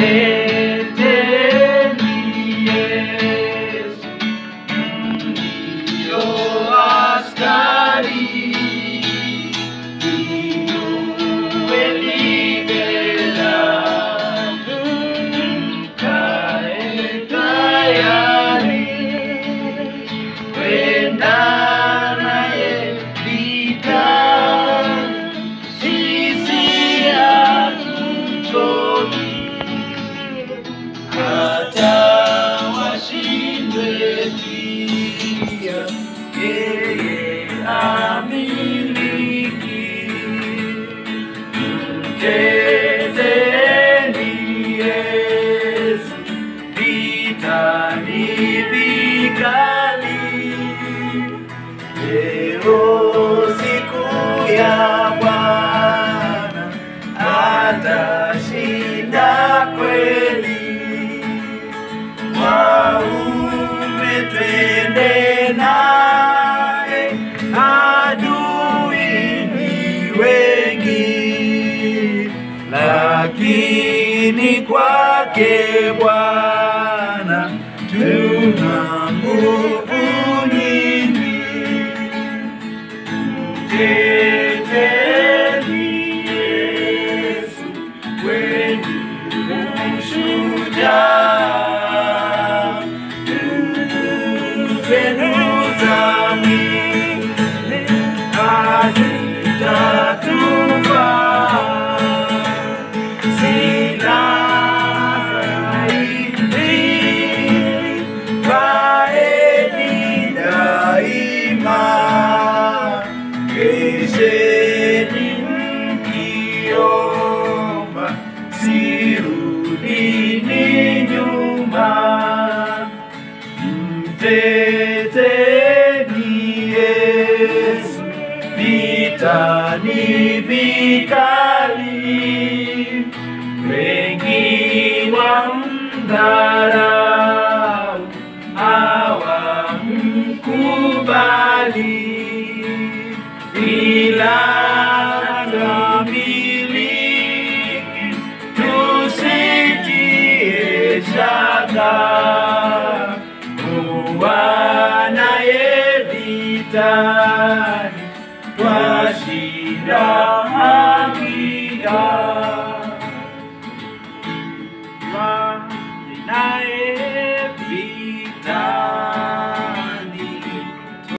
Hey. simetria que amiliki que tenies vita ni vicali lakini kwake Bwana tuna nguvu nyingi. Mteteni Yesu, kweli ushujaa. Nguvu zenu za hazitatufaa. Vitani vikali. Wengi wamdharau, hawamkubali ila tamiliki tusitie shaka kuwa naye vitani hakika